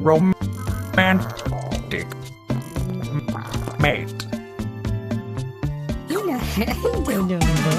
romantic mate. You know,